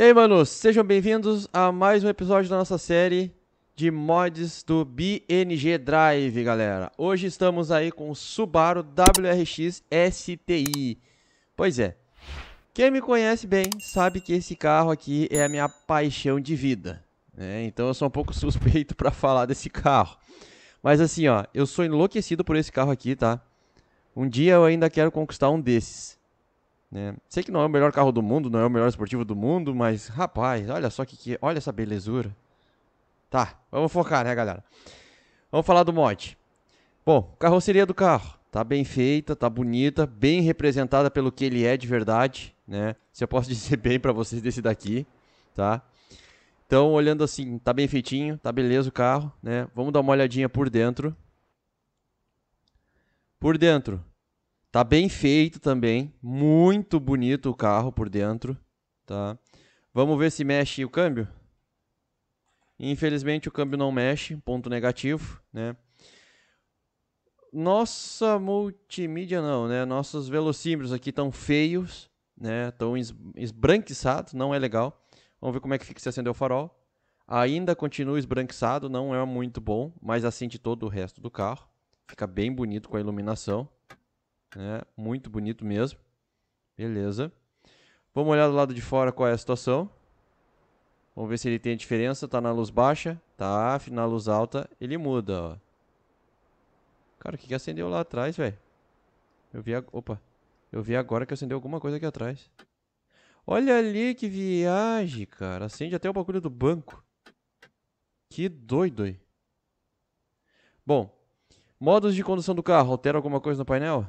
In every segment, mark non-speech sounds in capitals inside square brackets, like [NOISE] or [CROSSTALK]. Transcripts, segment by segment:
E aí, manos, sejam bem-vindos a mais um episódio da nossa série de mods do BNG Drive, galera. Hoje estamos aí com o Subaru WRX STI. Pois é, quem me conhece bem sabe que esse carro aqui é a minha paixão de vida. Né? Então eu sou um pouco [LAUGHS] suspeito para falar desse carro. Mas assim, ó, eu sou enlouquecido por esse carro aqui, tá? Um dia eu ainda quero conquistar um desses. Né? Sei que não é o melhor carro do mundo, não é o melhor esportivo do mundo, mas rapaz, olha só que, que olha essa belezura. Tá, vamos focar, né, galera? Vamos falar do mod. Bom, carroceria do carro, tá bem feita, tá bonita, bem representada pelo que ele é de verdade, né? Se eu posso [LAUGHS] dizer bem para vocês desse daqui, tá? Então, olhando assim, tá bem feitinho, tá beleza o carro, né? Vamos dar uma olhadinha por dentro. Por dentro, Tá bem feito também, muito bonito o carro por dentro, tá? Vamos ver se mexe o câmbio. Infelizmente o câmbio não mexe, ponto negativo, né? Nossa multimídia não, né? Nossos velocímetros aqui estão feios, né? Estão esbranquiçados, não é legal. Vamos ver como é que fica se acender o farol. Ainda continua esbranquiçado, não é muito bom, mas acende todo o resto do carro. Fica bem bonito com a iluminação. Né? Muito bonito mesmo. Beleza. Vamos olhar do lado de fora qual é a situação. Vamos ver se ele tem diferença. Tá na luz baixa. Tá. Na luz alta ele muda, ó. Cara, o que, que acendeu lá atrás, velho? Eu vi... Opa. Eu vi agora que acendeu alguma coisa aqui atrás. Olha ali que viagem, cara. Acende até o bagulho do banco. Que doido. Bom. Modos de condução do carro. Altera alguma coisa no painel?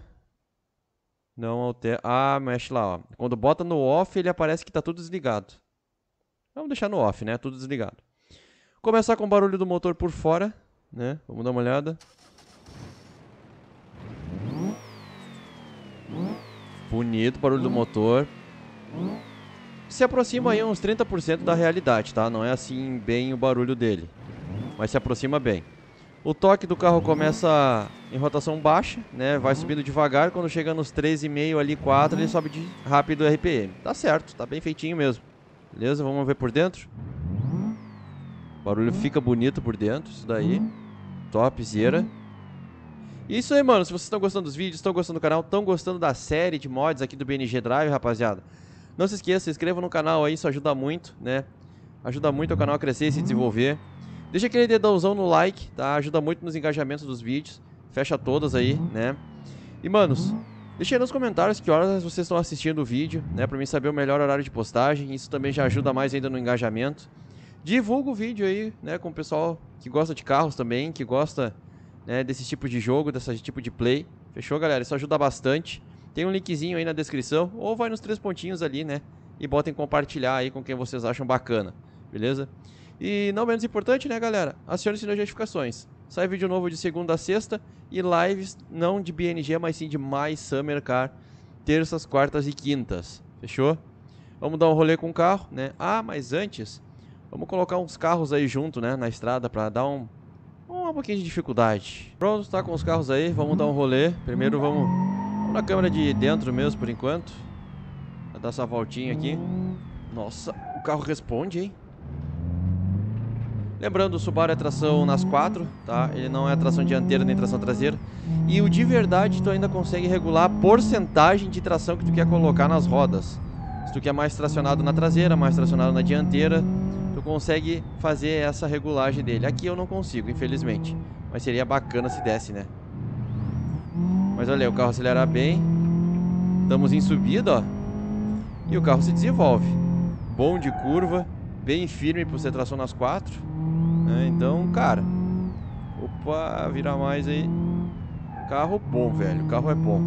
Não altera. Ah, mexe lá, ó. Quando bota no off, ele aparece que está tudo desligado. Vamos deixar no off, né? Tudo desligado. Começar com o barulho do motor por fora, né? Vamos dar uma olhada. Bonito barulho do motor. Se aproxima aí uns 30% da realidade, tá? Não é assim bem o barulho dele. Mas se aproxima bem. O toque do carro começa em rotação baixa, né? Vai subindo devagar. Quando chega nos 3,5 ali, 4, ele sobe de rápido RPM. Tá certo, tá bem feitinho mesmo. Beleza? Vamos ver por dentro. O barulho fica bonito por dentro, isso daí. Topzera. Isso aí, mano. Se vocês estão gostando dos vídeos, estão gostando do canal, estão gostando da série de mods aqui do BNG Drive, rapaziada. Não se esqueça, se inscreva no canal aí, isso ajuda muito, né? Ajuda muito o canal a crescer e se desenvolver. Deixa aquele dedãozão no like, tá? Ajuda muito nos engajamentos dos vídeos. Fecha todas aí, né? E, manos, deixa aí nos comentários que horas vocês estão assistindo o vídeo, né? Pra mim saber o melhor horário de postagem. Isso também já ajuda mais ainda no engajamento. Divulga o vídeo aí, né? Com o pessoal que gosta de carros também, que gosta né, desse tipo de jogo, desse tipo de play. Fechou, galera? Isso ajuda bastante. Tem um linkzinho aí na descrição. Ou vai nos três pontinhos ali, né? E botem compartilhar aí com quem vocês acham bacana. Beleza? E não menos importante, né, galera? Acione o sininho de notificações. Sai vídeo novo de segunda a sexta e lives não de BNG, mas sim de mais Summer Car, terças, quartas e quintas. Fechou? Vamos dar um rolê com o carro, né? Ah, mas antes, vamos colocar uns carros aí junto, né, na estrada para dar um um pouquinho de dificuldade. Pronto, tá com os carros aí, vamos dar um rolê. Primeiro vamos, vamos na câmera de dentro mesmo por enquanto. Dar essa voltinha aqui. Nossa, o carro responde, hein? Lembrando, o Subaru é tração nas quatro, tá? Ele não é tração dianteira nem tração traseira. E o de verdade, tu ainda consegue regular a porcentagem de tração que tu quer colocar nas rodas. Se tu quer mais tracionado na traseira, mais tracionado na dianteira, tu consegue fazer essa regulagem dele. Aqui eu não consigo, infelizmente. Mas seria bacana se desse, né? Mas olha o carro acelera bem. Estamos em subida, ó. E o carro se desenvolve. Bom de curva, bem firme por ser tração nas quatro. Né? Então, cara, opa, vira mais aí. Carro bom, velho. Carro é bom.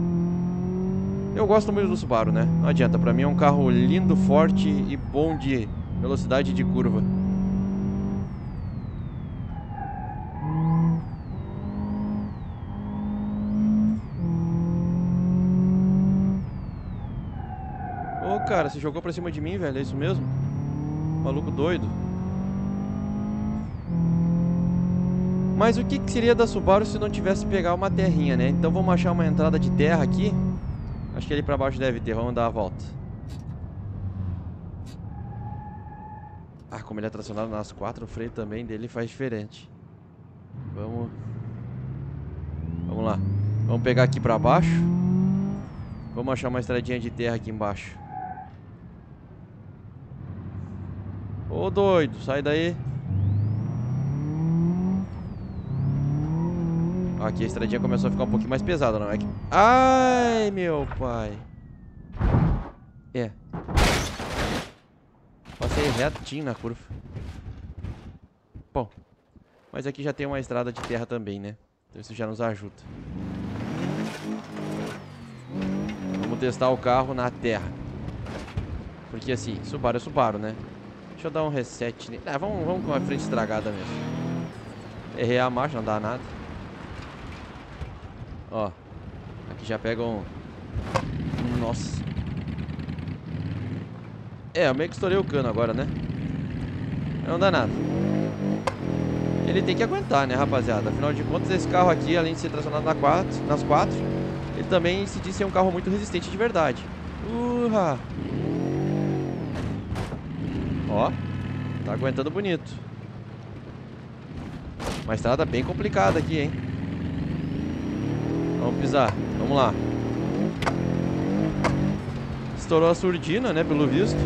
Eu gosto muito do Subaru, né? Não adianta, pra mim é um carro lindo, forte e bom de velocidade de curva. Ô, cara, você jogou pra cima de mim, velho? É isso mesmo? Maluco doido. Mas o que, que seria da Subaru se não tivesse pegar uma terrinha, né? Então vamos achar uma entrada de terra aqui. Acho que ali pra baixo deve ter, vamos dar a volta. Ah, como ele é tracionado nas quatro, o freio também dele faz diferente. Vamos... Vamos lá. Vamos pegar aqui pra baixo. Vamos achar uma estradinha de terra aqui embaixo. Ô doido, sai daí. Aqui a estradinha começou a ficar um pouquinho mais pesada, não é que... Ai, meu pai. É. Passei retinho na curva. Bom. Mas aqui já tem uma estrada de terra também, né? Então isso já nos ajuda. Vamos testar o carro na terra. Porque assim, Subaru é Subaru, né? Deixa eu dar um reset. Ah, vamos, vamos com a frente estragada mesmo. Errei a marcha, não dá nada. Ó. Aqui já pega um... Nossa. É, eu meio que estourei o cano agora, né? Não dá nada. Ele tem que aguentar, né, rapaziada? Afinal de contas, esse carro aqui, além de ser tracionado na quatro, nas quatro, ele também se diz ser um carro muito resistente de verdade. Urra! Ó, tá aguentando bonito. Uma estrada bem complicada aqui, hein? Vamos pisar. Vamos lá. Estourou a surdina, né? Pelo visto.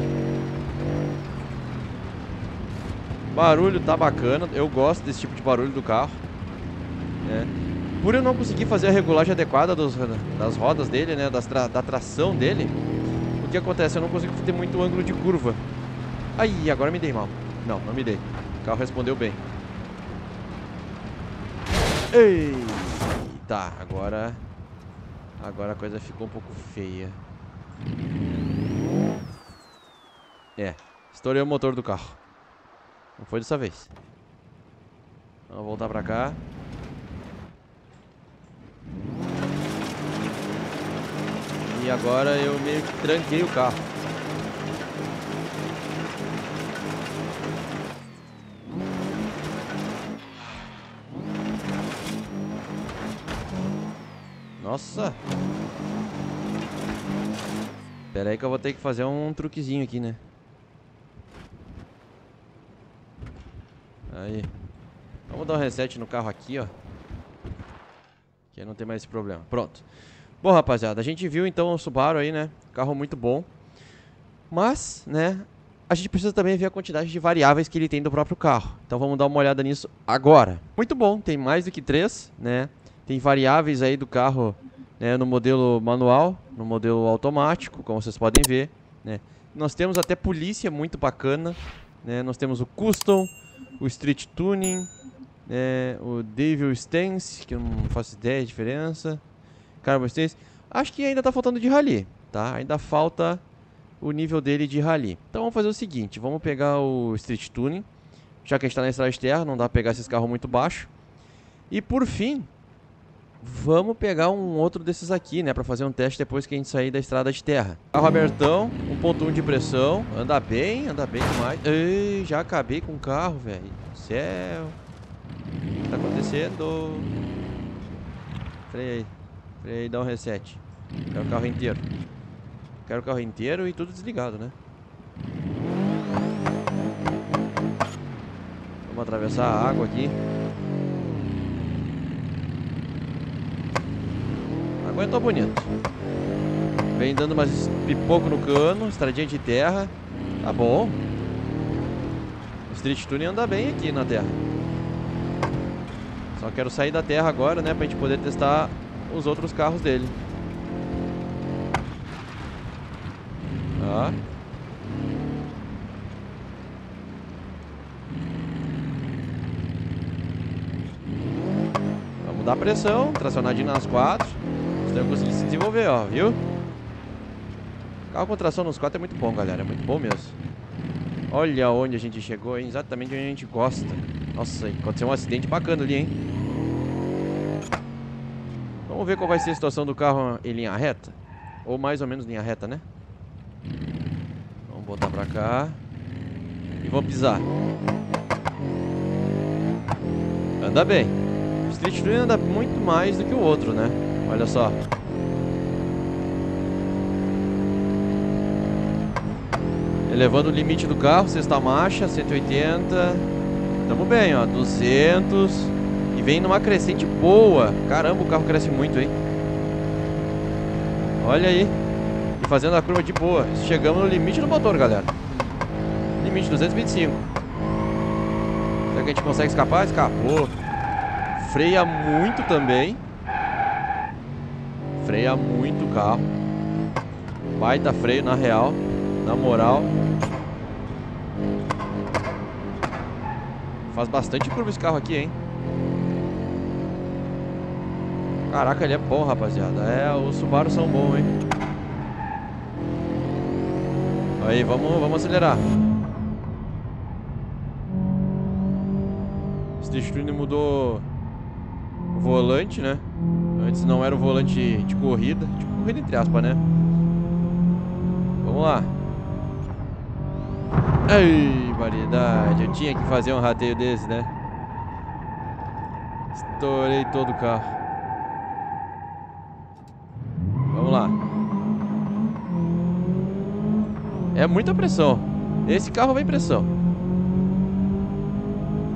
Barulho tá bacana. Eu gosto desse tipo de barulho do carro. Né? Por eu não conseguir fazer a regulagem adequada dos, das rodas dele, né? Das tra da tração dele. O que acontece? Eu não consigo ter muito ângulo de curva. Aí, agora me dei mal. Não, não me dei. O carro respondeu bem. Ei! Tá, agora... Agora a coisa ficou um pouco feia. É, estourei o motor do carro. Não foi dessa vez. Vamos voltar pra cá. E agora eu meio que tranquei o carro. Nossa! Pera aí que eu vou ter que fazer um truquezinho aqui, né? Aí. Vamos dar um reset no carro aqui, ó. Que não tem mais esse problema. Pronto. Bom, rapaziada, a gente viu então o Subaru aí, né? Carro muito bom. Mas, né? A gente precisa também ver a quantidade de variáveis que ele tem do próprio carro. Então vamos dar uma olhada nisso agora. Muito bom, tem mais do que três, né? Tem variáveis aí do carro né, no modelo manual, no modelo automático, como vocês podem ver. Né. Nós temos até polícia muito bacana. Né. Nós temos o Custom, o Street Tuning, né, o Devil Stance, que eu não faço ideia de diferença. Carbon Stance. Acho que ainda está faltando de rally, tá? Ainda falta o nível dele de rally. Então vamos fazer o seguinte, vamos pegar o Street Tuning, já que a gente está na estrada de terra, não dá para pegar esses carros muito baixos. E por fim, Vamos pegar um outro desses aqui, né? Pra fazer um teste depois que a gente sair da estrada de terra. Carro abertão, 1.1 de pressão. Anda bem, anda bem demais. Ei, já acabei com o carro, velho. Céu. O que tá acontecendo? Freia aí. Freia aí, dá um reset. Quero o carro inteiro. Quero o carro inteiro e tudo desligado, né? Vamos atravessar a água aqui. Aguentou bonito. Vem dando mais pipoco no cano, estradinha de terra. Tá bom. O Street Tuning anda bem aqui na terra. Só quero sair da terra agora, né? Pra gente poder testar os outros carros dele. Tá. Vamos dar pressão, tracionadinho nas quatro. Então eu consegui se desenvolver, ó, viu? Carro com tração nos quatro é muito bom, galera. É muito bom mesmo. Olha onde a gente chegou, hein? Exatamente onde a gente gosta. Nossa, aconteceu um acidente bacana ali, hein? Vamos ver qual vai ser a situação do carro em linha reta. Ou mais ou menos linha reta, né? Vamos botar pra cá. E vamos pisar. Anda bem. O Street Twin anda muito mais do que o outro, né? Olha só. Ele Elevando o limite do carro, sexta marcha, 180. Tamo bem, ó, 200. E vem numa crescente boa. Caramba, o carro cresce muito, hein? Olha aí. E fazendo a curva de boa. Chegamos no limite do motor, galera. Limite 225. Será que a gente consegue escapar? Escapou. Freia muito também. Freia muito o carro. Baita freio na real. Na moral. Faz bastante curva esse carro aqui, hein? Caraca, ele é bom, rapaziada. É, os Subaru são bons, hein? Aí, vamos, vamos acelerar. Stitch Tuning mudou volante, né? Antes não era o volante de corrida. De corrida entre aspas, né? Vamos lá. Ai, variedade. Eu tinha que fazer um rateio desse, né? Estourei todo o carro. Vamos lá. É muita pressão. Esse carro vem pressão.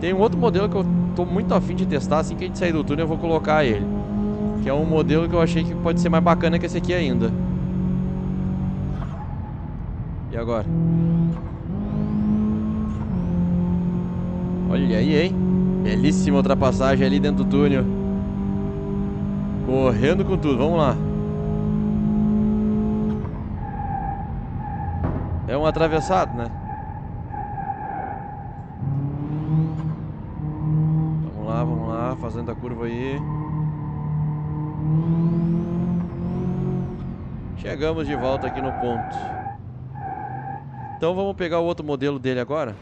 Tem um outro modelo que eu tô muito afim de testar. Assim que a gente sair do túnel, eu vou colocar ele. Que é um modelo que eu achei que pode ser mais bacana que esse aqui ainda. E agora? Olha aí, hein? Belíssima ultrapassagem ali dentro do túnel. Correndo com tudo, vamos lá. É um atravessado, né? Vamos fazendo a curva aí. Chegamos de volta aqui no ponto. Então vamos pegar o outro modelo dele agora.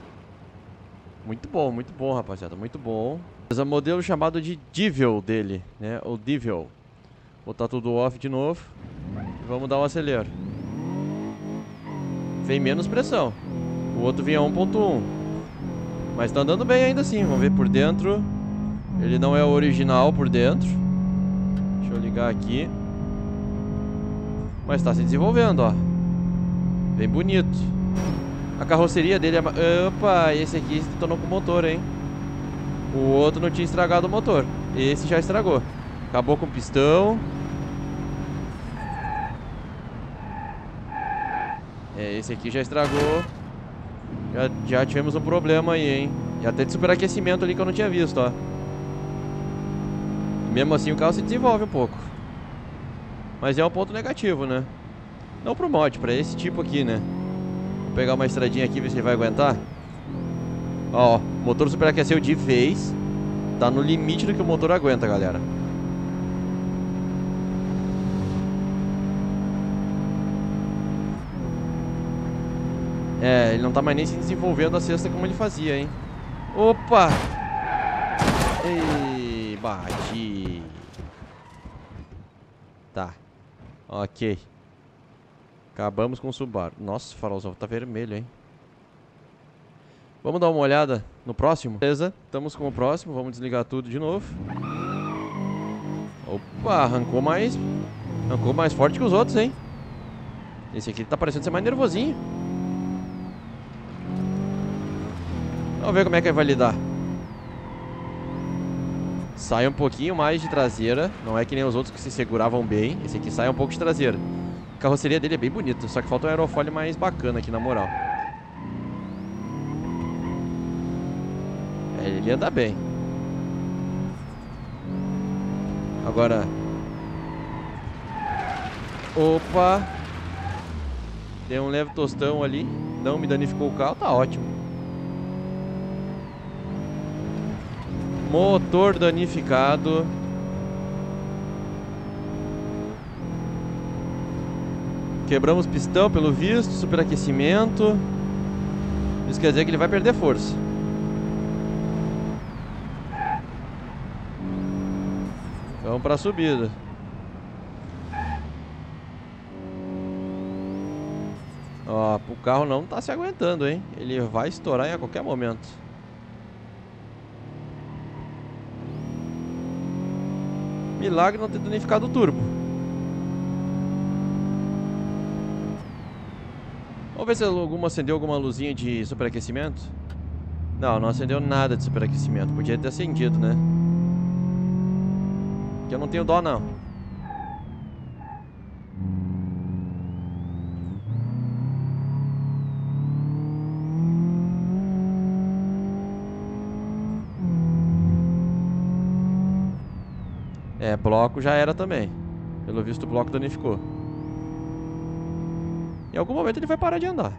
Muito bom, muito bom, rapaziada, muito bom. Esse é um modelo chamado de Devil dele, né? O Devil. Botar tudo off de novo. E vamos dar um acelero. Vem menos pressão. O outro vinha 1.1. Mas tá andando bem ainda assim. Vamos ver por dentro. Ele não é o original por dentro. Deixa eu ligar aqui. Mas tá se desenvolvendo, ó. Bem bonito. A carroceria dele é... Opa, esse aqui se tornou com motor, hein? O outro não tinha estragado o motor. Esse já estragou. Acabou com o pistão. É, esse aqui já estragou. Já, já tivemos um problema aí, hein? E até de superaquecimento ali que eu não tinha visto, ó. Mesmo assim o carro se desenvolve um pouco. Mas é um ponto negativo, né? Não pro mod, pra esse tipo aqui, né? Vou pegar uma estradinha aqui e ver se ele vai aguentar. Ó, o motor superaqueceu de vez. Tá no limite do que o motor aguenta, galera. É, ele não tá mais nem se desenvolvendo a cesta como ele fazia, hein? Opa! Ei, bati. Tá. Ok. Acabamos com o Subaru. Nossa, o farolzão tá vermelho, hein? Vamos dar uma olhada no próximo? Beleza, estamos com o próximo. Vamos desligar tudo de novo. Opa, arrancou mais... Arrancou mais forte que os outros, hein? Esse aqui tá parecendo ser mais nervosinho. Vamos ver como é que vai lidar. Sai um pouquinho mais de traseira. Não é que nem os outros que se seguravam bem. Esse aqui sai um pouco de traseira. A carroceria dele é bem bonita. Só que falta um aerofólio mais bacana aqui, na moral. É, ele anda bem. Agora... Opa! Deu um leve tostão ali. Não me danificou o carro. Tá ótimo. Motor danificado. Quebramos pistão pelo visto, superaquecimento. Isso quer dizer que ele vai perder força. Vamos para a subida. Ó, o carro não está se aguentando, hein? Ele vai estourar a qualquer momento. Milagre não ter danificado o turbo. Vamos ver se alguma acendeu alguma luzinha de superaquecimento. Não, não acendeu nada de superaquecimento. Podia ter acendido, né? Que eu não tenho dó, não. É, bloco já era também. Pelo visto o bloco danificou. Em algum momento ele vai parar de andar.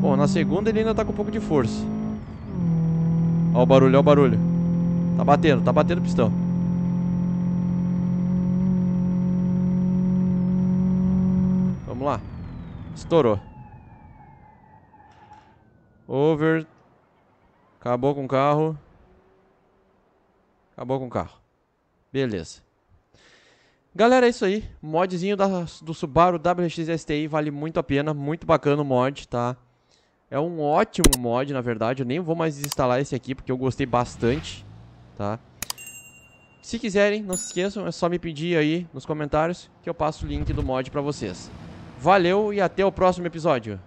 Bom, na segunda ele ainda tá com um pouco de força. Ó o barulho, ó o barulho. Tá batendo, tá batendo o pistão. Vamos lá. Estourou. Over. Acabou com o carro. Acabou com o carro. Beleza. Galera, é isso aí. Modzinho da, do Subaru WRX STI vale muito a pena. Muito bacana o mod, tá? É um ótimo mod, na verdade. Eu nem vou mais instalar esse aqui, porque eu gostei bastante, tá? Se quiserem, não se esqueçam, é só me pedir aí nos comentários que eu passo o link do mod pra vocês. Valeu e até o próximo episódio.